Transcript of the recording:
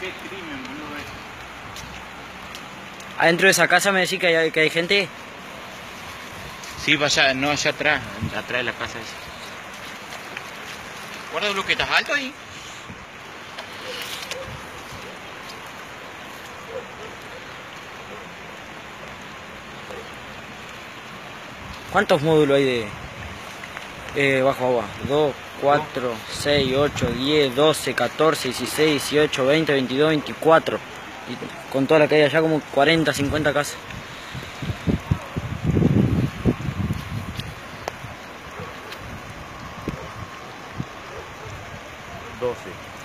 qué crimen, boludo. Adentro de esa casa me decís que hay, que hay gente. Sí, vaya, no allá atrás, atrás de la casa esa. Guarda lo que estás alto ahí. ¿Cuántos módulos hay de eh, bajo agua. 2, 4, 6, 8, 10, 12, 14, 16, 18, 20, 22, 24. Y con toda la que hay allá como 40, 50 casas. Doce.